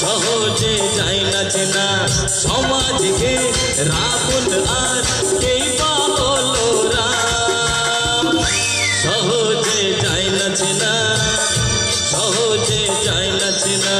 সহজে যায় না চেনা সমাজকে রাহুল আর কেই হলো রাম। সহজে যায় না চেনা, সহজে যায় না চেনা।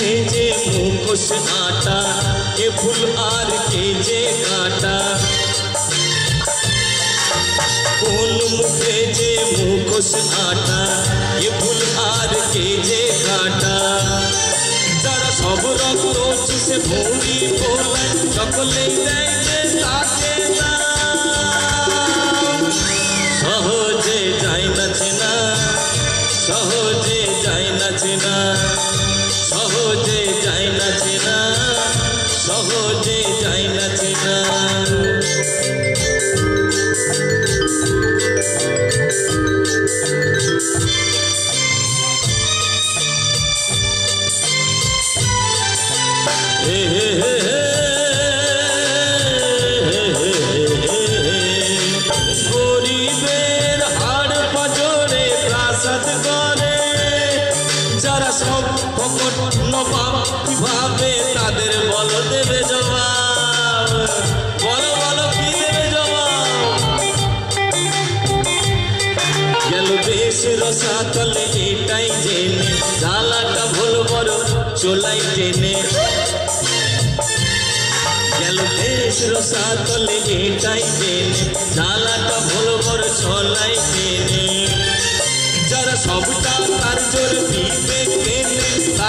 কোন মুখে যে মুখোশ আটা এ ফুল আর কে যে কাটা কোন মুখে যে মুখোশ আটা এ ফুল আর কে যে কাটা যারা সব রক্ত চুষে ভৌরি বলায় সকলেই দেয় যে তাকে দাম। সহজে যায় না চেনা সহজে যায় না চেনা সহজে যায় না চেনা সহজে ফকট নবাব কীভাবে তাদের বল দেবে জবাব বলো বলো কি দেবে জবাব গেল দেশের সাতলে এটাই জেনে জ্বালাটা ভুল বড় চোলাই টেনে গেল দেশের সাতলে এটাই জেনে জ্বালাটা ভুল বড় চোলাই টেনে। যারা সবটা তার জোর দিয়ে